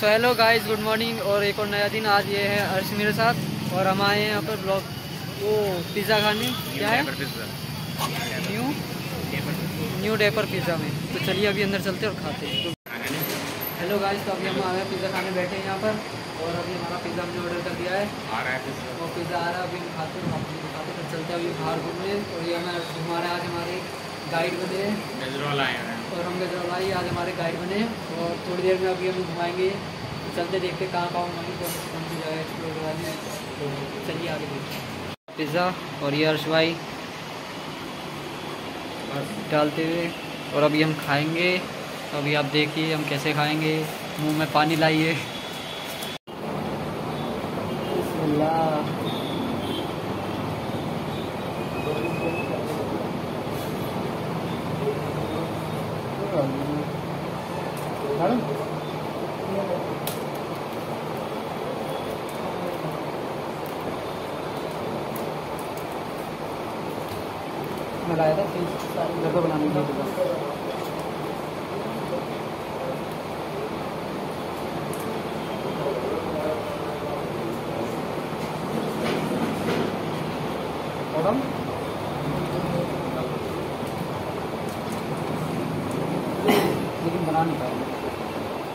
So hello guys good morning और एक और नया दिन आज ये है अर्श मेरे साथ। और हम आए हैं यहाँ पर ब्लॉग वो पिज़्ज़ा खाने। क्या है? न्यू न्यू डेपर पिज़्ज़ा में। तो चलिए अभी अंदर चलते और खाते हैं। तो हेलो गाइस तो अभी हम आ गए पिज़्ज़ा खाने बैठे हैं यहाँ पर। और अभी हमारा पिज़्ज़ा हमने ऑर्डर कर दिया है। आ रहा है और पिज़्ज़ा आ रहा है अभी हम खाते हैं आपको दिखाते फिर चलते हैं अभी बाहर घूमने। और ये हमें हमारे आज हमारे गाइड बने हैं। हैं। और हम गजरौलाई आज हमारे गाइड बने और थोड़ी देर में अभी हम घुमाएँगे। तो चलते देखते कहाँ कहाँ घुमाएँगे कौन कौन सी जगह एक्सप्लोर करानी है तो चलिए आगे देखते पिज़्ज़ा और ये अर्श भाई। डालते हुए। और अभी हम खाएँगे। अभी आप देखिए हम कैसे खाएँगे। मुँह में पानी लाइए मैं लाया था तीन घर पर बनाने के लिए लेकिन बना नहीं पाए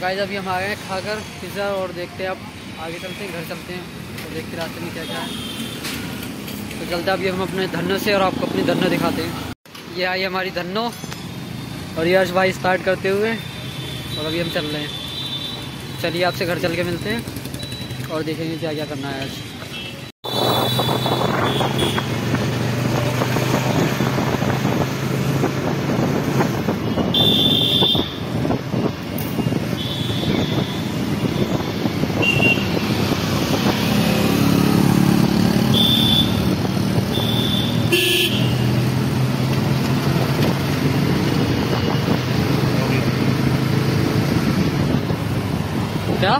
गाइस, अभी हम आ गए हैं खाकर पिज़्ज़ा और देखते हैं अब आगे चलते हैं, घर चलते हैं तो देखते रास्ते में क्या क्या है। तो चलते अभी हम अपने धन्नो से और आपको अपनी धन्नो दिखाते हैं। ये आई हमारी धन्नो और यश भाई स्टार्ट करते हुए और अभी हम चल रहे हैं। चलिए आपसे घर चल के मिलते हैं और देखेंगे क्या क्या करना है आज। क्या